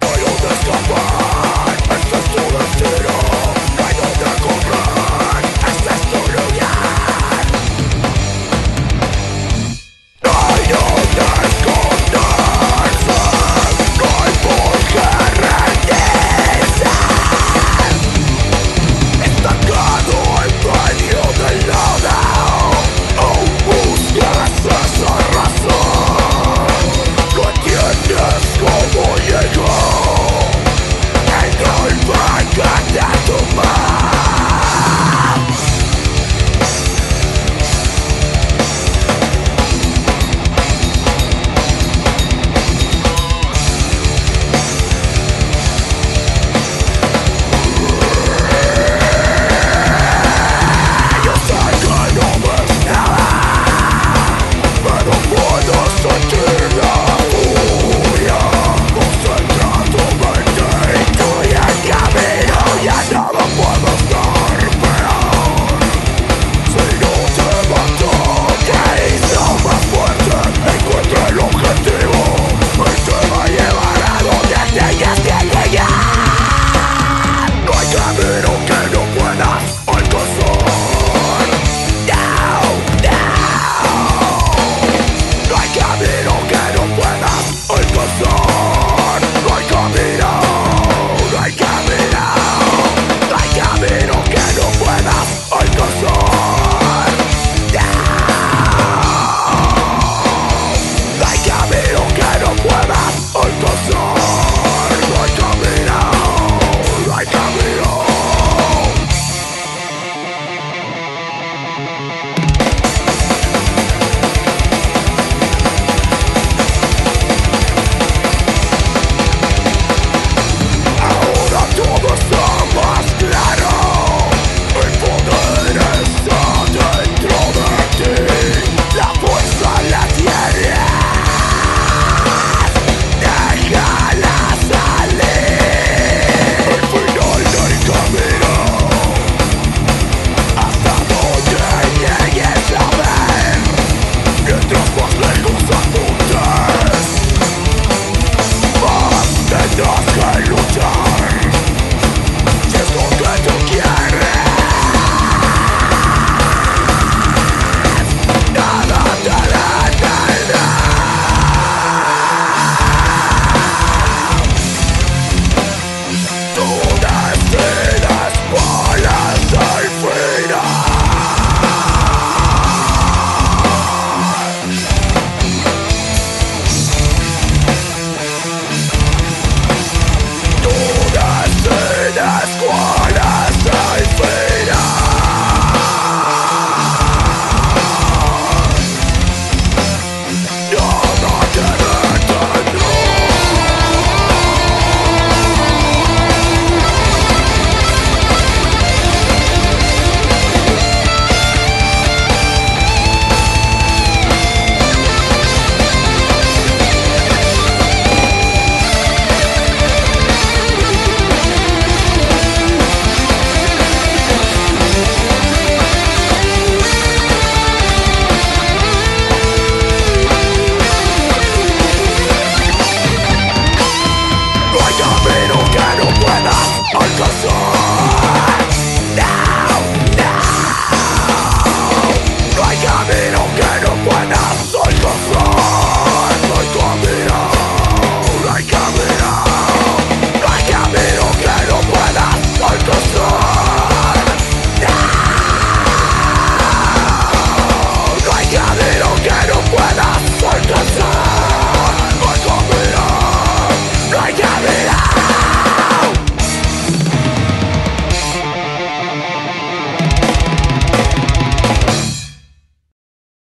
I'll discover yeah, yeah.